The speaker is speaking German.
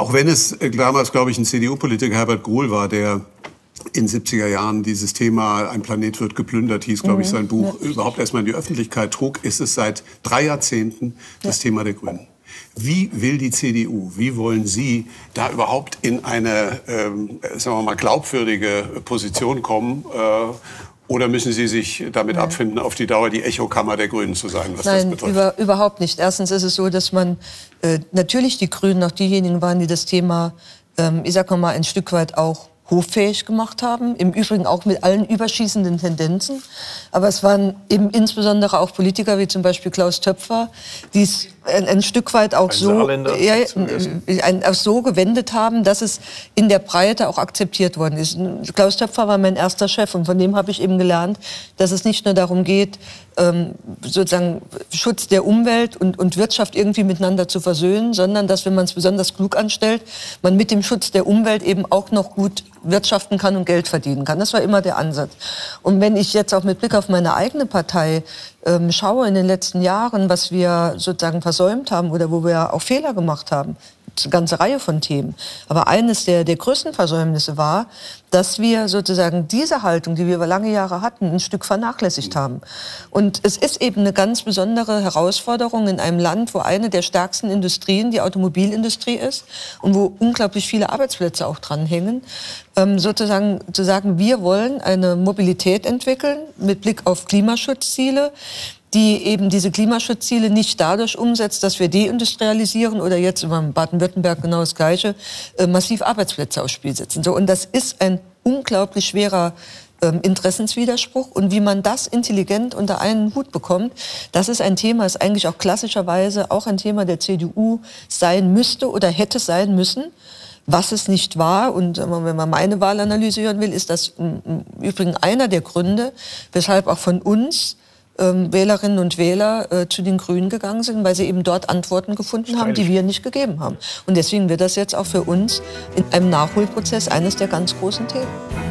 Auch wenn es äh, damals, glaube ich, ein CDU-Politiker, Herbert Gruhl war, der in 70er Jahren dieses Thema Ein Planet wird geplündert hieß, glaube ich, mhm. sein Buch, ja. überhaupt erstmal in die Öffentlichkeit trug, ist es seit drei Jahrzehnten das ja. Thema der Grünen. Wie will die CDU, wie wollen Sie da überhaupt in eine, ähm, sagen wir mal, glaubwürdige Position kommen? Äh, oder müssen Sie sich damit Nein. abfinden, auf die Dauer die Echokammer der Grünen zu sein, was Nein, das betrifft? Über, überhaupt nicht. Erstens ist es so, dass man äh, natürlich die Grünen auch diejenigen waren, die das Thema, ähm, ich sag mal, ein Stück weit auch hoffähig gemacht haben, im Übrigen auch mit allen überschießenden Tendenzen. Aber es waren eben insbesondere auch Politiker wie zum Beispiel Klaus Töpfer, die es ein, ein Stück weit auch so, ja, ein, auch so gewendet haben, dass es in der Breite auch akzeptiert worden ist. Klaus Töpfer war mein erster Chef und von dem habe ich eben gelernt, dass es nicht nur darum geht, ähm, sozusagen Schutz der Umwelt und, und Wirtschaft irgendwie miteinander zu versöhnen, sondern dass, wenn man es besonders klug anstellt, man mit dem Schutz der Umwelt eben auch noch gut wirtschaften kann und Geld verdienen kann. Das war immer der Ansatz. Und wenn ich jetzt auch mit Blick auf meine eigene Partei ähm, schaue in den letzten Jahren, was wir sozusagen versäumt haben oder wo wir auch Fehler gemacht haben, eine ganze Reihe von Themen. Aber eines der, der größten Versäumnisse war, dass wir sozusagen diese Haltung, die wir über lange Jahre hatten, ein Stück vernachlässigt haben. Und es ist eben eine ganz besondere Herausforderung in einem Land, wo eine der stärksten Industrien die Automobilindustrie ist und wo unglaublich viele Arbeitsplätze auch dranhängen, ähm, sozusagen zu sagen, wir wollen eine Mobilität entwickeln mit Blick auf Klimaschutzziele, die eben diese Klimaschutzziele nicht dadurch umsetzt, dass wir deindustrialisieren oder jetzt in Baden-Württemberg genau das Gleiche, äh, massiv Arbeitsplätze aufs Spiel setzen. So, und das ist ein unglaublich schwerer ähm, Interessenswiderspruch und wie man das intelligent unter einen Hut bekommt, das ist ein Thema, das eigentlich auch klassischerweise auch ein Thema der CDU sein müsste oder hätte sein müssen. Was es nicht war, und wenn man meine Wahlanalyse hören will, ist das im Übrigen einer der Gründe, weshalb auch von uns ähm, Wählerinnen und Wähler äh, zu den Grünen gegangen sind, weil sie eben dort Antworten gefunden haben, die wir nicht gegeben haben. Und deswegen wird das jetzt auch für uns in einem Nachholprozess eines der ganz großen Themen.